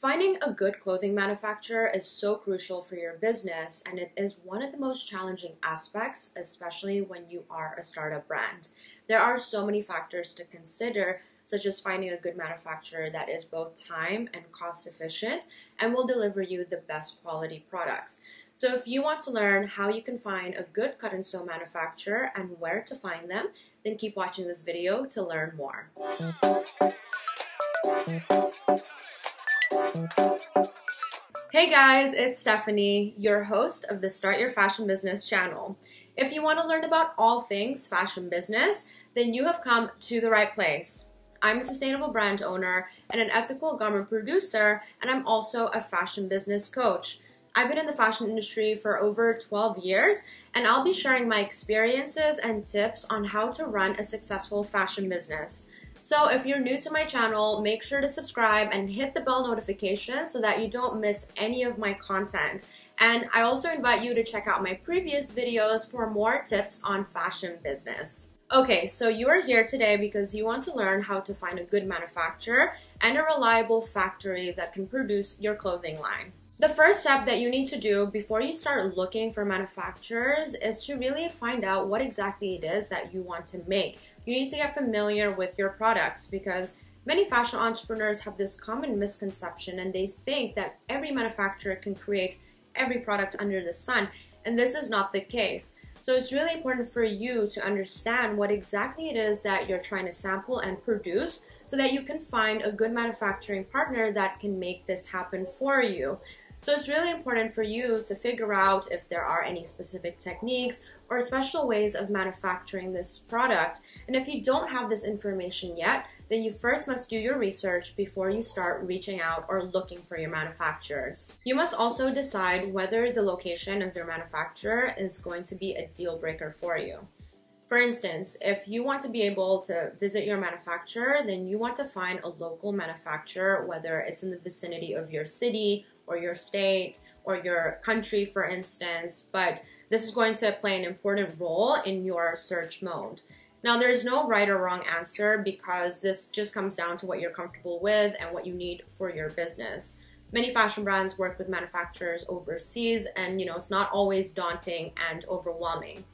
Finding a good clothing manufacturer is so crucial for your business, and it is one of the most challenging aspects, especially when you are a startup brand. There are so many factors to consider, such as finding a good manufacturer that is both time and cost efficient and will deliver you the best quality products. So, if you want to learn how you can find a good cut and sew manufacturer and where to find them, then keep watching this video to learn more. Hey guys, it's Stephanie, your host of the Start Your Fashion Business channel. If you want to learn about all things fashion business, then you have come to the right place. I'm a sustainable brand owner and an ethical garment producer, and I'm also a fashion business coach. I've been in the fashion industry for over 12 years, and I'll be sharing my experiences and tips on how to run a successful fashion business. So if you're new to my channel, make sure to subscribe and hit the bell notification so that you don't miss any of my content. And I also invite you to check out my previous videos for more tips on fashion business. Okay, so you are here today because you want to learn how to find a good manufacturer and a reliable factory that can produce your clothing line. The first step that you need to do before you start looking for manufacturers is to really find out what exactly it is that you want to make you need to get familiar with your products because many fashion entrepreneurs have this common misconception and they think that every manufacturer can create every product under the sun, and this is not the case. So it's really important for you to understand what exactly it is that you're trying to sample and produce so that you can find a good manufacturing partner that can make this happen for you. So it's really important for you to figure out if there are any specific techniques or special ways of manufacturing this product. And if you don't have this information yet, then you first must do your research before you start reaching out or looking for your manufacturers. You must also decide whether the location of your manufacturer is going to be a deal breaker for you. For instance, if you want to be able to visit your manufacturer, then you want to find a local manufacturer, whether it's in the vicinity of your city or your state or your country, for instance. But this is going to play an important role in your search mode. Now, there's no right or wrong answer because this just comes down to what you're comfortable with and what you need for your business. Many fashion brands work with manufacturers overseas, and you know, it's not always daunting and overwhelming.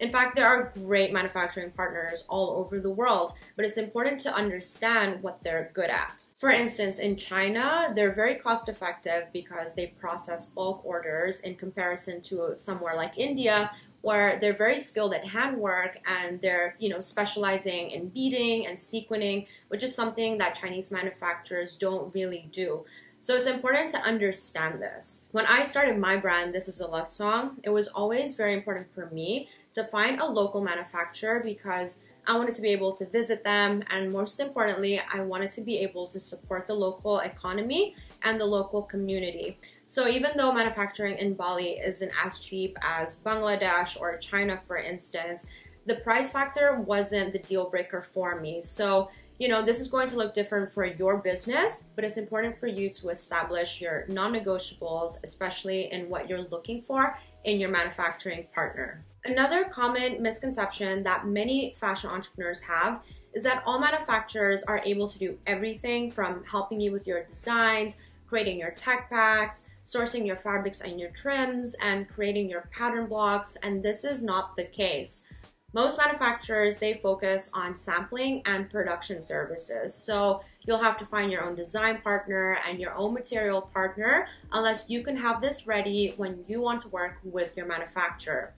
In fact, there are great manufacturing partners all over the world, but it's important to understand what they're good at. For instance, in China, they're very cost effective because they process bulk orders in comparison to somewhere like India where they're very skilled at handwork and they're, you know, specializing in beading and sequining, which is something that Chinese manufacturers don't really do. So it's important to understand this. When I started my brand, This is a Love Song, it was always very important for me to find a local manufacturer because I wanted to be able to visit them and most importantly, I wanted to be able to support the local economy and the local community. So even though manufacturing in Bali isn't as cheap as Bangladesh or China, for instance, the price factor wasn't the deal breaker for me. So, you know, this is going to look different for your business, but it's important for you to establish your non negotiables, especially in what you're looking for in your manufacturing partner. Another common misconception that many fashion entrepreneurs have is that all manufacturers are able to do everything from helping you with your designs, creating your tech packs, sourcing your fabrics and your trims, and creating your pattern blocks, and this is not the case. Most manufacturers, they focus on sampling and production services. So you'll have to find your own design partner and your own material partner unless you can have this ready when you want to work with your manufacturer.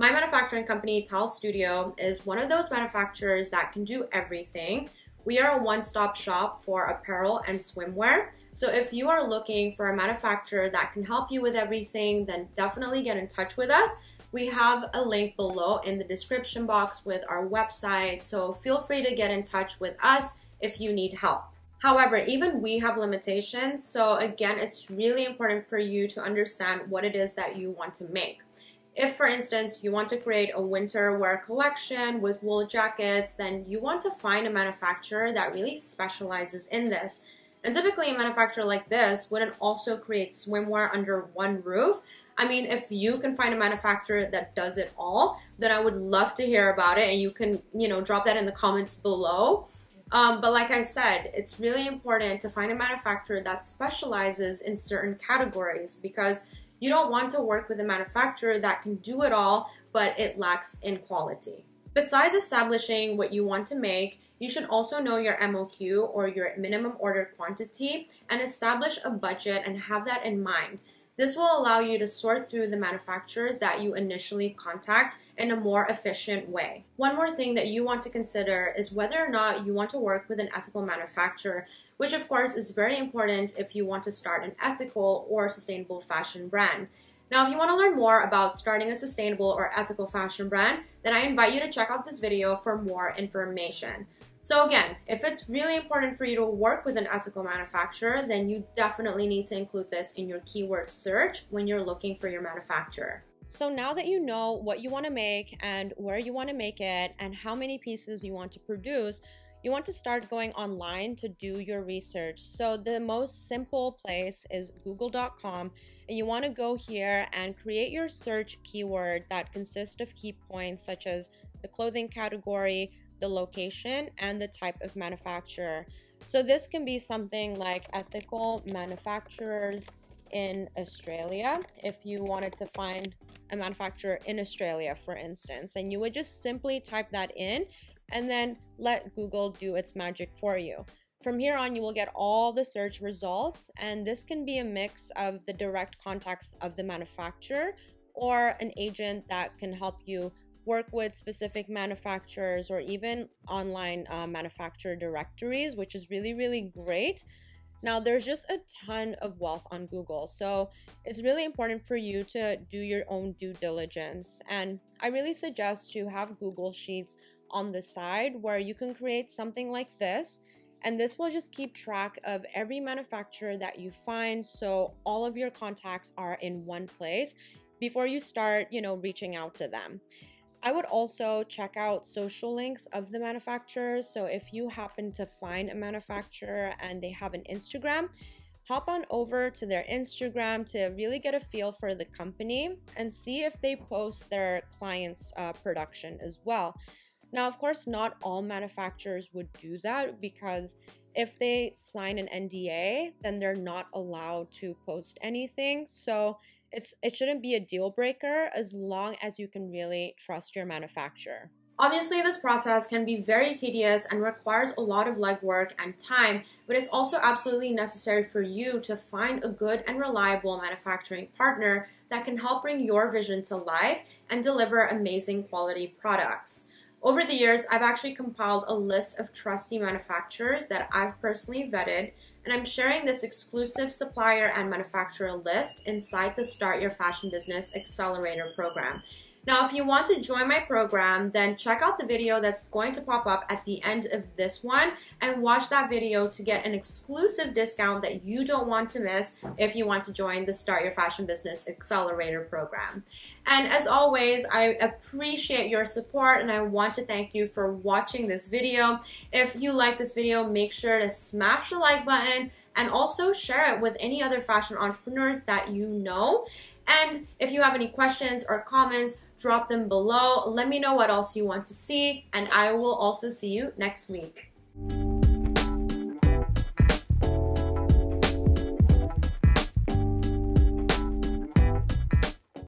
My manufacturing company, Tal Studio, is one of those manufacturers that can do everything. We are a one-stop shop for apparel and swimwear. So if you are looking for a manufacturer that can help you with everything, then definitely get in touch with us. We have a link below in the description box with our website, so feel free to get in touch with us if you need help. However, even we have limitations, so again, it's really important for you to understand what it is that you want to make. If, for instance, you want to create a winter wear collection with wool jackets, then you want to find a manufacturer that really specializes in this. And typically, a manufacturer like this wouldn't also create swimwear under one roof. I mean, if you can find a manufacturer that does it all, then I would love to hear about it, and you can, you know, drop that in the comments below. Um, but like I said, it's really important to find a manufacturer that specializes in certain categories because you don't want to work with a manufacturer that can do it all, but it lacks in quality. Besides establishing what you want to make, you should also know your MOQ or your minimum order quantity and establish a budget and have that in mind. This will allow you to sort through the manufacturers that you initially contact in a more efficient way. One more thing that you want to consider is whether or not you want to work with an ethical manufacturer, which of course is very important if you want to start an ethical or sustainable fashion brand. Now, if you want to learn more about starting a sustainable or ethical fashion brand, then I invite you to check out this video for more information. So again, if it's really important for you to work with an ethical manufacturer, then you definitely need to include this in your keyword search when you're looking for your manufacturer. So now that you know what you want to make and where you want to make it and how many pieces you want to produce, you want to start going online to do your research. So the most simple place is google.com and you want to go here and create your search keyword that consists of key points such as the clothing category, the location, and the type of manufacturer. So this can be something like ethical manufacturers in Australia if you wanted to find a manufacturer in Australia, for instance. And you would just simply type that in and then let Google do its magic for you. From here on, you will get all the search results, and this can be a mix of the direct contacts of the manufacturer or an agent that can help you work with specific manufacturers or even online uh, manufacturer directories, which is really, really great. Now, there's just a ton of wealth on Google. So it's really important for you to do your own due diligence. And I really suggest to have Google Sheets on the side where you can create something like this. And this will just keep track of every manufacturer that you find. So all of your contacts are in one place before you start, you know, reaching out to them. I would also check out social links of the manufacturers. So if you happen to find a manufacturer and they have an Instagram, hop on over to their Instagram to really get a feel for the company and see if they post their clients' uh, production as well. Now, of course, not all manufacturers would do that because if they sign an NDA, then they're not allowed to post anything. So it's it shouldn't be a deal breaker as long as you can really trust your manufacturer. Obviously, this process can be very tedious and requires a lot of legwork and time, but it's also absolutely necessary for you to find a good and reliable manufacturing partner that can help bring your vision to life and deliver amazing quality products. Over the years, I've actually compiled a list of trusty manufacturers that I've personally vetted and I'm sharing this exclusive supplier and manufacturer list inside the Start Your Fashion Business Accelerator program. Now, if you want to join my program, then check out the video that's going to pop up at the end of this one and watch that video to get an exclusive discount that you don't want to miss if you want to join the Start Your Fashion Business Accelerator program. And as always, I appreciate your support and I want to thank you for watching this video. If you like this video, make sure to smash the like button and also share it with any other fashion entrepreneurs that you know. And if you have any questions or comments, drop them below. Let me know what else you want to see, and I will also see you next week.